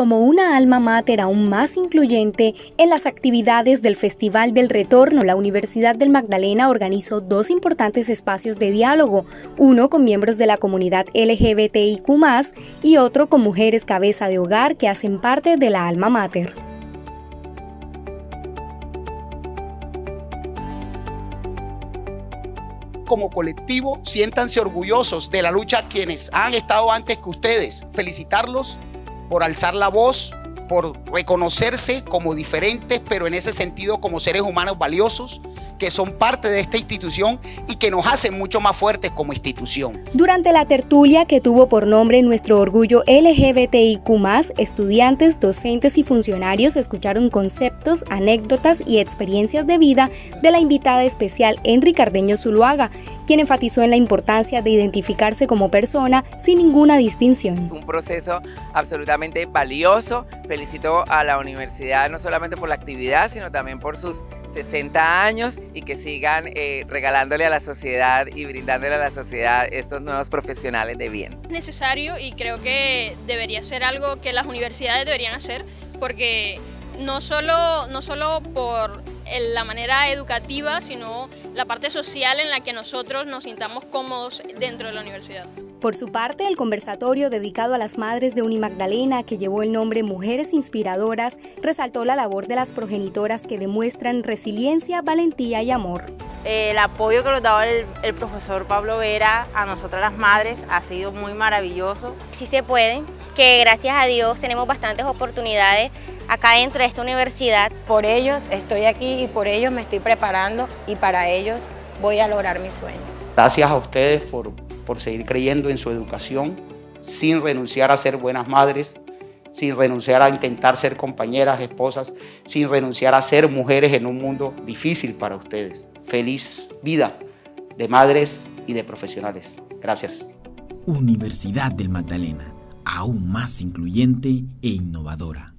como una alma mater aún más incluyente, en las actividades del Festival del Retorno, la Universidad del Magdalena organizó dos importantes espacios de diálogo, uno con miembros de la comunidad LGBTIQ y otro con mujeres cabeza de hogar que hacen parte de la alma mater. como colectivo, siéntanse orgullosos de la lucha quienes han estado antes que ustedes. Felicitarlos por alzar la voz, por reconocerse como diferentes, pero en ese sentido como seres humanos valiosos que son parte de esta institución y que nos hacen mucho más fuertes como institución. Durante la tertulia que tuvo por nombre Nuestro Orgullo LGBTIQ, estudiantes, docentes y funcionarios escucharon conceptos, anécdotas y experiencias de vida de la invitada especial Enri Cardeño Zuluaga, quien enfatizó en la importancia de identificarse como persona sin ninguna distinción. Un proceso absolutamente valioso. Felicito a la universidad no solamente por la actividad, sino también por sus 60 años y que sigan eh, regalándole a la sociedad y brindándole a la sociedad estos nuevos profesionales de bien. Es necesario y creo que debería ser algo que las universidades deberían hacer porque no solo, no solo por la manera educativa, sino la parte social en la que nosotros nos sintamos cómodos dentro de la universidad. Por su parte, el conversatorio dedicado a las madres de Unimagdalena, que llevó el nombre Mujeres Inspiradoras, resaltó la labor de las progenitoras que demuestran resiliencia, valentía y amor. El apoyo que nos daba el, el profesor Pablo Vera a nosotras las madres ha sido muy maravilloso. Sí se puede, que gracias a Dios tenemos bastantes oportunidades acá dentro de esta universidad. Por ellos estoy aquí y por ellos me estoy preparando y para ellos voy a lograr mis sueños. Gracias a ustedes por por seguir creyendo en su educación, sin renunciar a ser buenas madres, sin renunciar a intentar ser compañeras, esposas, sin renunciar a ser mujeres en un mundo difícil para ustedes. Feliz vida de madres y de profesionales. Gracias. Universidad del Magdalena, aún más incluyente e innovadora.